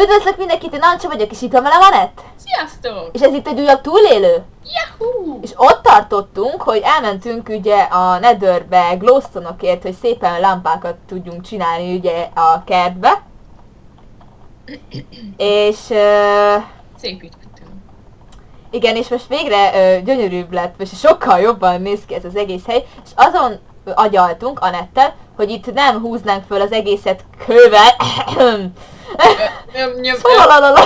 Üdvözlök mindenkit, én Ancsa vagyok, és itt van velem Anett. Sziasztok! És ez itt egy újabb túlélő. Yahoo! És ott tartottunk, hogy elmentünk ugye a Netherbe glowstonokért, hogy szépen lámpákat tudjunk csinálni ugye a kertbe. És uh, Szépítettünk. igen, és most végre uh, gyönyörűbb lett, és sokkal jobban néz ki ez az egész hely, és azon agyaltunk Anettel, hogy itt nem húznánk föl az egészet kővel, Nyom, nyom, Szalalalala.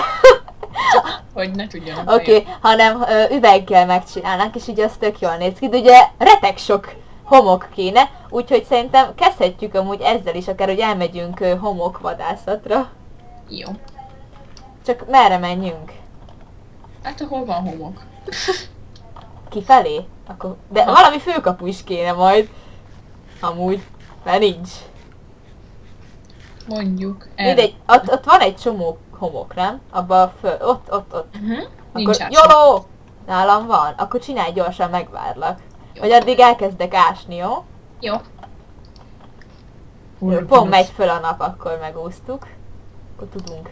hogy ne tudjanak. Oké, okay, hanem ö, üveggel megcsinálnánk, és ugye az tök jól néz ki, de ugye retek sok homok kéne, úgyhogy szerintem kezdhetjük amúgy ezzel is, akár hogy elmegyünk ö, homokvadászatra. Jó. Csak merre menjünk? Hát ahol van homok. Kifelé? Akkor... De Ha. valami főkapu is kéne majd. Amúgy. Mert nincs. Mondjuk. el. Mindegy, ott, ott van egy csomó homok, nem? Abba a föl... Ott, ott, ott. Uh-huh. Nincs Akkor, joló! Nálam van. Akkor csinálj gyorsan, megvárlak. Jó. Vagy addig elkezdek ásni, jó? Jó. Jó, pont megy föl a nap, akkor megúsztuk. Akkor tudunk.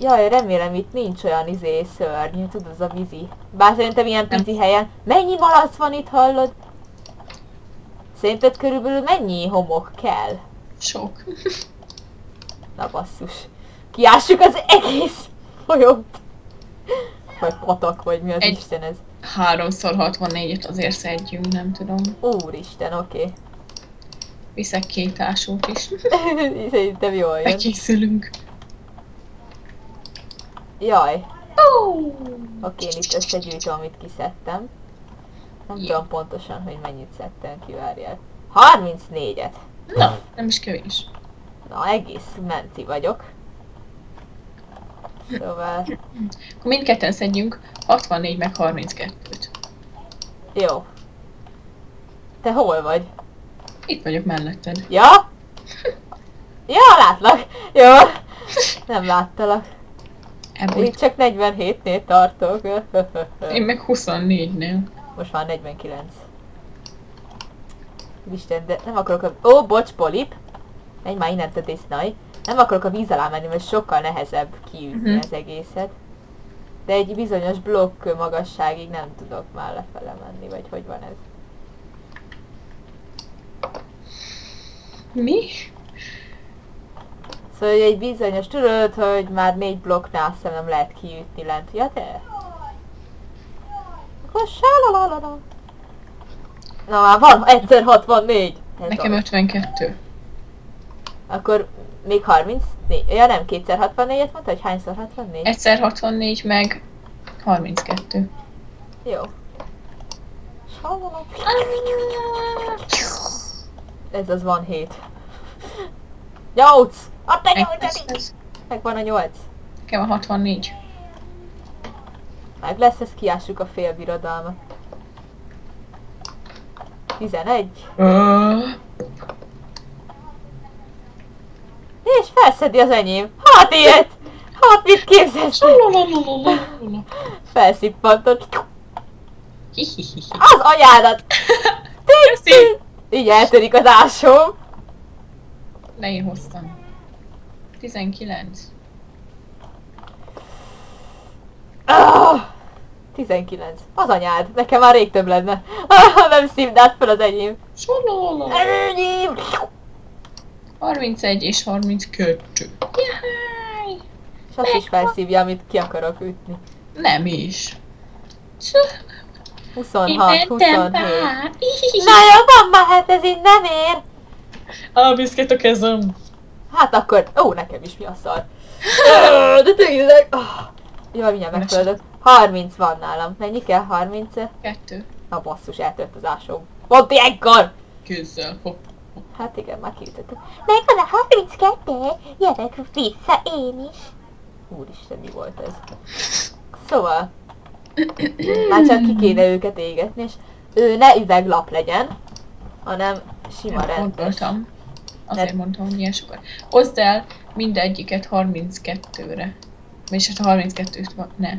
Jaj, remélem itt nincs olyan izé szörny, tudod, az a vízi. Bár szerintem ilyen pici helyen. Mennyi malac van itt, hallod? Szerinted körülbelül mennyi homok kell? Sok. Na basszus. Kiássuk az egész folyót. Vagy patak, vagy mi az Egy- Isten ez. 3x64-et azért szedjünk, nem tudom. Úristen, oké. Viszek két ásót is. Okay. Szerintem jól jön. Bekészülünk. Jaj, Oh! Oké, én itt összegyűjtöm, amit kiszedtem. Nem Jó. tudom pontosan, hogy mennyit szedtem ki, várjál. 34-et. Na, nem is kevés. Na, egész menti vagyok. Szóval, Akkor mindketten szedjünk 64 meg 32-t. jó. Te hol vagy? Itt vagyok melletted. Ja? Ja, látlak. Jó. Nem láttalak. Ebből Én csak 47-nél tartok. Én meg 24-nél. Most már 49. Isten, de nem akarok a... Ó, bocs, polip! Menj már innen, te disznaj. Nem akarok a víz alá menni, mert sokkal nehezebb kiütni Mhm. az egészet. De egy bizonyos blokk magasságig nem tudok már lefele menni, vagy hogy van ez? Mi? Szóval hogy egy bizonyos, tudod, hogy már négy blokknál azt nem lehet kiütni lent. Ja te? Akkor sálalalala. Na már van, egyszer 64. Ez Nekem az. 52. Akkor még 34. Ja nem, kétszer 64-et mondta, hogy hányszor 64? Egyszer 64 meg 32. Jó. Salala. Ez az van 7. 8! A te 8 Megvan a 8. Nekem a 64. Meg lesz, ezt kiássuk a fél birodalmat. 11. És felszedi az enyém. Hát ilyet! Hát mit képzelsz? Felszippantott. Az anyádat! Köszi! Így eltörik az ásóm. Le én hoztam. 19. Ah! 19. Az anyád. Nekem már rég több lenne. Nem szívnád fel az enyém. Solololo. Enyém! 31 és 32. Jaj! És azt is felszívja, amit ki akarok ütni. Nem is. 26, 27. pár. Na jó, van már, hát ez így nem ér. Elviszket a kezem. Hát akkor, ó, nekem is mi a szar. De tényleg. Jaj, mindjárt megföldök. 30 van nálam. Mennyi kell? 30 -e? Kettő. Na basszus, eltört az ásóm. Pont ilyenkor! Kézzel. Hopp. Hát igen, már kiütöttem. Megvan a 32, jövök vissza én is. Úristen, mi volt ez? Szóval, már csak ki kéne őket égetni, és ő ne üveglap legyen, hanem sima rendes. Gondoltam. Azért Nem. mondtam, hogy ilyen sokat. Hozd el mindegyiket 32-re. Vagyis hát 32-t van. Ne.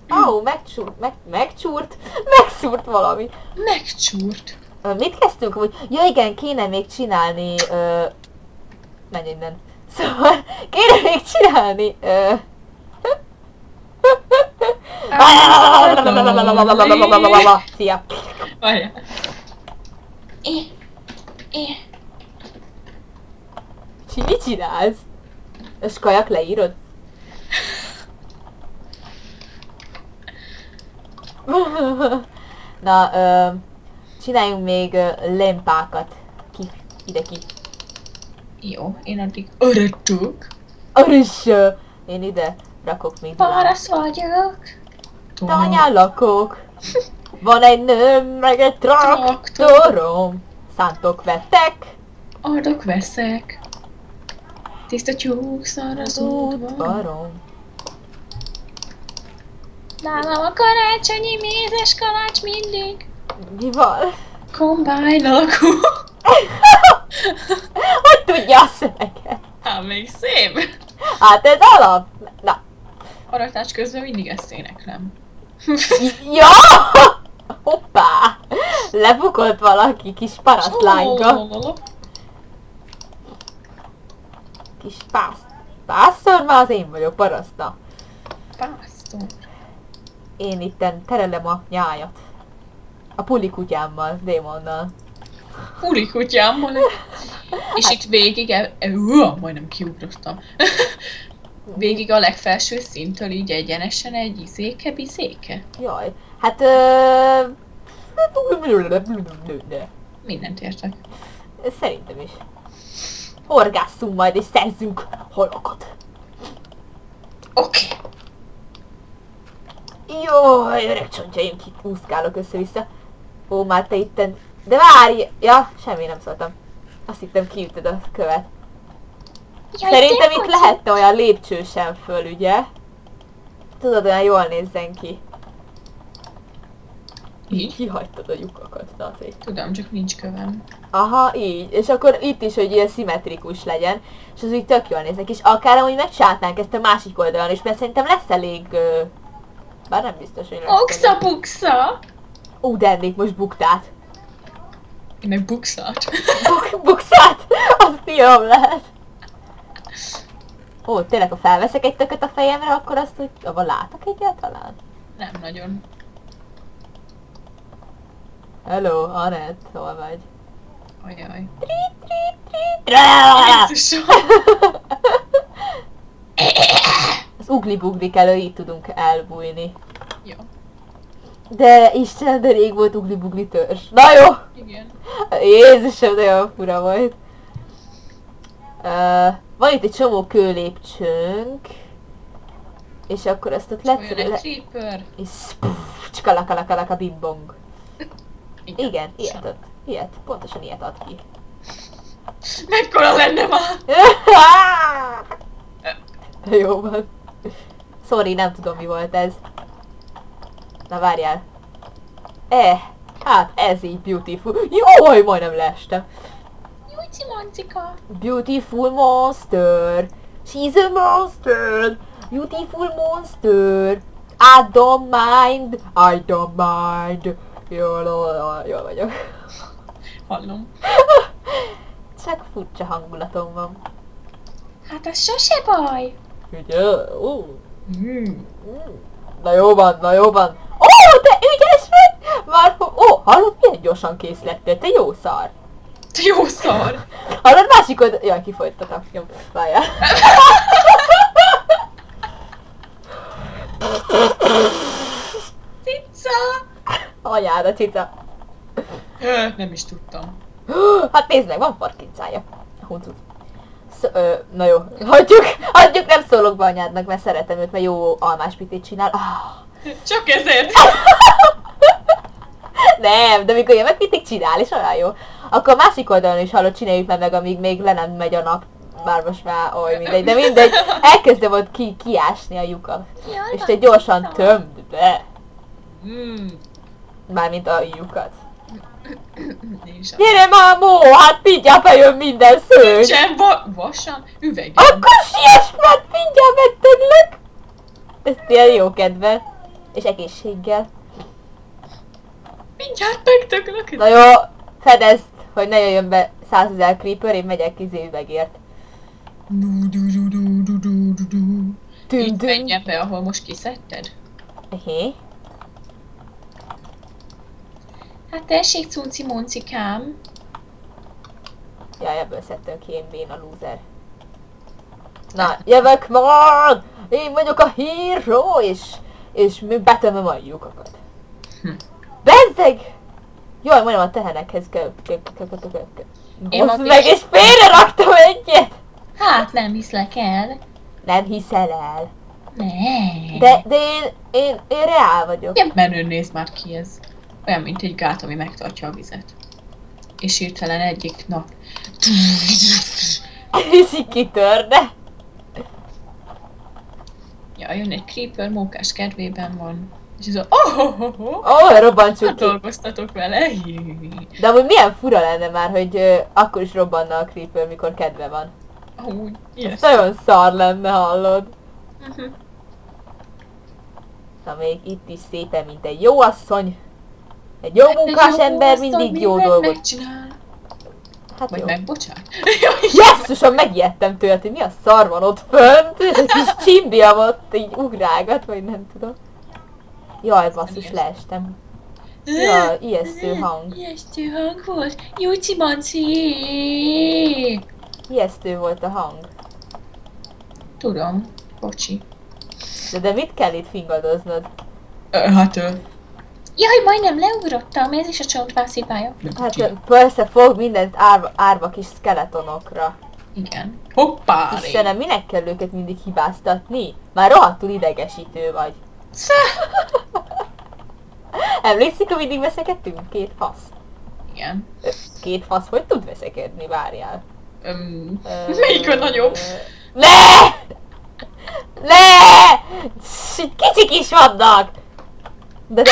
Ó, oh, megcsúrt, meg, megcsúrt, megszúrt valami. Megcsúrt. Ö, Mit kezdtünk hogy Ja igen, kéne még csinálni... Ö... Menj innen. Szóval, kéne még csinálni... Ö... Szia! Várjál. Mit csinálsz? És kajak leírod? Na, ö, csináljunk még ö, lempákat. Ki, ide ki. Jó, én addig öregtök. Arus, ö, én ide rakok még Parasz vagyok. Tanyán lakok. Van egy nőm, meg egy traktorom. Szántok vettek Adok, veszek. Tiszta tyúk szar az az. Nálam a karácsonyi mézes kalács mindig. Mi van? Kombájn alakú. Hogy tudja a szöveget? Hát még szép. Hát ez alap. Na, Aratás közben mindig ezt éneklem. Ja! Hoppá! Lebukott valaki, kis parasztlányka. Kis pász. Pásztor már az én vagyok, paraszta. Pásztor. Én itten terelem a nyájat. A puli kutyámmal, démonnal. Uri kutyámmal. És itt végig, e, e, uah, majdnem kiugrottam. végig a legfelső szintől így egyenesen egy izéke, bizéke. Jaj, hát ö... Mindent értek. Szerintem is. Horgásszunk majd és szerzünk halakat. Oké. Jaj, öreg csontjaim, kit úszkálok össze-vissza. Ó, már te itten... De várj! Ja, semmi nem szóltam. Azt hittem kiütöd a követ. Szerintem itt lehetne olyan lépcső sem föl, ugye? Tudod, olyan jól nézzen ki. Így? Kihagytad a lyukakat, na szép. Tudom, csak nincs kövem. Aha, így. És akkor itt is, hogy ilyen szimmetrikus legyen. És az úgy tök jól néznek. És akár amúgy megcsinálnánk ezt a másik oldalon is, mert szerintem lesz elég... Ö... Bár nem biztos, hogy lesz elég. buksa! Ú, de ennék most buktát. Meg bukszát. Buk bukszát? Az fiam lehet. Ó, tényleg, ha felveszek egy tököt a fejemre, akkor azt úgy, abban látok egyáltalán? Nem nagyon. Hello, Anett, hol vagy? Ajaj. Trá! Jézusom! Az ugli-buglik elő így tudunk elbújni. Jó. De Isten, de rég volt ugli-bugli törzs. Na jó! Igen. Jézusom, de olyan fura volt. Uh, van itt egy csomó kőlépcsőnk. És akkor ezt ott Olyan lehet... egy Le, creeper. és spuf, cskalakalaka bimbong. Igen, ilyet Sem. ad. Ilyet, pontosan ilyet ad ki. Mekkora lenne már? Jó van. Sorry, nem tudom mi volt ez. Na várjál. Eh, hát ez így beautiful. Jaj, majdnem leestem. Jújci mancika. Beautiful monster. She's a monster. Beautiful monster. I don't mind. I don't mind. Jól, jól, jól vagyok. Hallom. Csak furcsa hangulatom van. Hát az sose baj. Ugye? Ó. Mm. Mm. Na jó van, na jó van. Ó, te ügyes vagy! Már, ó, hallod, milyen gyorsan kész lettél, te jó szar. Te jó szar. Hallod, másik oldal... Jaj, kifolytatok. Jó, várjál. Cica. A cica. Nem is tudtam. Hát nézd meg, van farkincája. Huncut. Sz- ö, na jó, hagyjuk, hagyjuk, nem szólok be anyádnak, mert szeretem őt, mert jó almáspitét csinál. Ah. Csak ezért. Nem, de mikor ilyen megpitik csinál, és olyan jó. Akkor a másik oldalon is hallod, csináljuk meg, meg amíg még le nem megy a nap. bár most már oly mindegy, de mindegy, elkezdem ott ki, kiásni a lyukat. Jaj, És te gyorsan tömd be, Mm. mármint a lyukat. Nincs. Gyere már, Mó, hát mindjárt bejön minden szőny. Nincsen va- vasan, üvegen. Akkor siess, mert mindjárt megtörlök. Ezt ilyen jó kedvel. És egészséggel. Mindjárt megtöklök. Na jó, fedezd, hogy ne jöjjön be százezer creeper, én megyek izé üvegért. Itt menjen be, ahol most kiszedted? Ehé. Hát tessék, cunci muncikám. Jaj, ebből szedtem ki én béna lúzer. Na, jövök majd! Én vagyok a híró, és, és mi betömöm a lyukakat. Hm. Bezzeg! Jaj, majdnem a tehenekhez kell. ma- meg, és félre raktam egyet! Hát nem hiszlek el. Nem hiszel el. Ne. De, de én, én, én reál vagyok. Milyen menő néz már ki ez. Olyan, mint egy gát, ami megtartja a vizet. És hirtelen egyik nap. És így kitörne. Ja, jön egy creeper, mókás kedvében van. És ez a... Oh, oh, oh, oh. Oh, robbantsuk Hát ki. dolgoztatok vele. De amúgy milyen fura lenne már, hogy ö, akkor is robbanna a creeper, mikor kedve van. Amúgy, Ez yes. nagyon szar lenne, hallod? Mhm. Na még itt is szépen, mint egy jó asszony. Egy jó munkás Egy ember mindig jó dolgot. Megcsinál. Hát Vagy jó. megbocsát. Jesszusom, megijedtem tőle, hogy mi a szar van ott fönt. Ez egy kis csimbiam ott így ugrálgat, vagy nem tudom. Jaj, basszus, leestem. Ja, ijesztő hang. Ijesztő hang volt. Júci Manci! Ijesztő volt a hang. Tudom. Bocsi. De, de mit kell itt fingadoznod? Ö, hát. Jaj, majdnem leugrottam, ez is a csontvás hibája. Hát persze fog mindent árva, árva kis skeletonokra. Igen. Hoppá! Istenem, minek kell őket mindig hibáztatni? Már rohadtul idegesítő vagy. Emlékszik, hogy mindig veszekedtünk? Két fasz. Igen. Két fasz, hogy tud veszekedni? Várjál. Öm, Ö, melyik a nagyobb? Ne! Ne! Kicsik is vannak! De, de...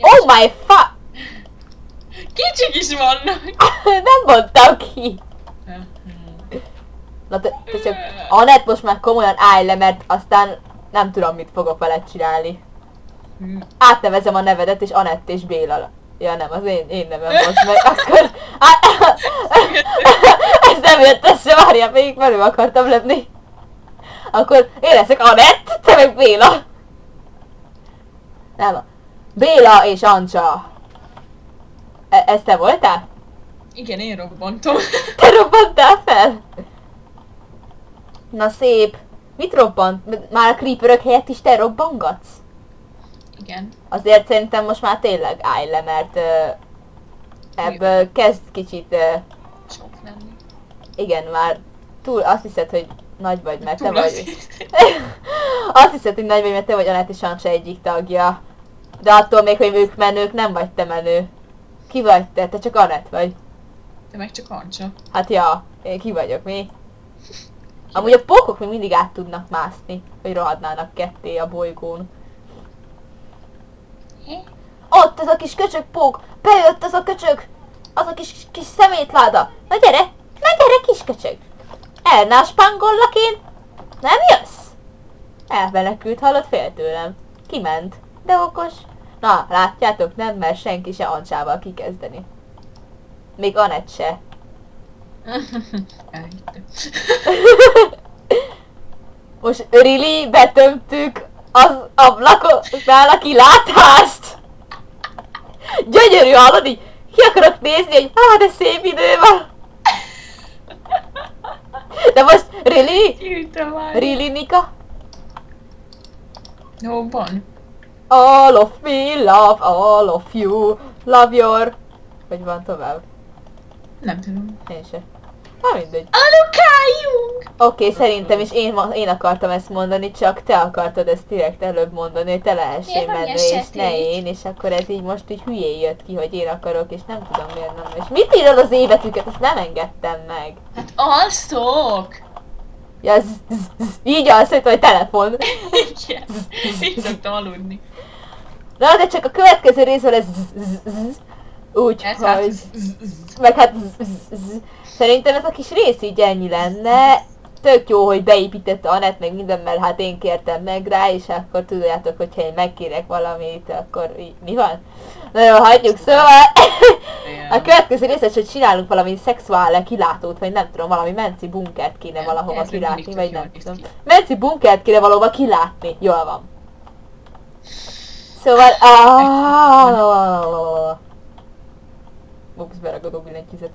Oh my fuck! Kicsik is vannak! Nem mondtam ki! Na te, te csak... Anett, most már komolyan állj le, mert aztán nem tudom, mit fogok veled csinálni. Átnevezem a nevedet, és Anett és Béla. Ja nem, az én, én nevem most meg. Akkor... Ez nem jött össze, várjál, még velő akartam lenni. Akkor én leszek Anett, te meg Béla. Nem. Béla és Ancsa. E- ez te voltál? Igen, én robbantom. Te robbantál fel? Na szép. Mit robbant? Már a creeperök helyett is te robbangatsz? Igen. Azért szerintem most már tényleg állj le, mert ö, ebből kezd kicsit, ö, Sok lenni. igen, már túl azt hiszed, hogy nagy vagy, mert te Túl azt vagy. azt hiszed, hogy nagy vagy, mert te vagy Anett és Ancsa egyik tagja. De attól még, hogy ők menők, nem vagy te menő. Ki vagy te? Te csak Anett vagy. Te meg csak Ancsa. Hát ja, én ki vagyok, mi? Amúgy a pókok még mindig át tudnak mászni, hogy rohadnának ketté a bolygón. Hé? Ott ez a kis köcsög pók! Bejött az a köcsög! Az a kis, kis szemétláda! Na gyere! Na gyere kis köcsög! Elnáspangollak én! Nem jössz? Elmenekült, hallott fél tőlem. Kiment. De okos. Na, látjátok, nem mer senki se Ancsával kikezdeni. Még Anett se. Most really betömtük az ablakoknál a kilátást. Gyönyörű így ki akarok nézni, hogy hát de szép idő van. De most really? Really, Nika? Jó, van. All of me love all of you. Love your... Hogy van tovább? Nem tudom. Én se. Na mindegy. Alukáljunk! Oké, okay, szerintem is én, én akartam ezt mondani, csak te akartad ezt direkt előbb mondani, hogy te lehessél ilyen és ne én, és akkor ez így most így hülyé jött ki, hogy én akarok, és nem tudom miért nem. És mit írod az évetüket, ezt nem engedtem meg. Hát alszok! Ja, zzz, zzz, így alszol, hogy telefon. Igen, így szoktam aludni. Na, de csak a következő részben ez zzz, zzz, zzz. úgy, Ez hát... Meg hát. Szerintem ez a kis rész így ennyi lenne. Tök jó, hogy beépítette Anett meg minden, mert hát én kértem meg rá, és akkor tudjátok, hogyha én megkérek valamit, akkor így, mi van? Na jó, hagyjuk, szóval a következő rész, hogy csinálunk valami szexuális kilátót, vagy nem tudom, valami menci bunkert kéne valahova kilátni, vagy nem tudom. Menci bunkert kéne valahova kilátni, jól van. Szóval, ah, Ups, beragadó billentyűzet.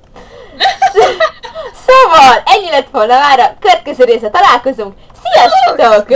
Szóval, ennyi lett volna már a következő része találkozunk. Sziasztok!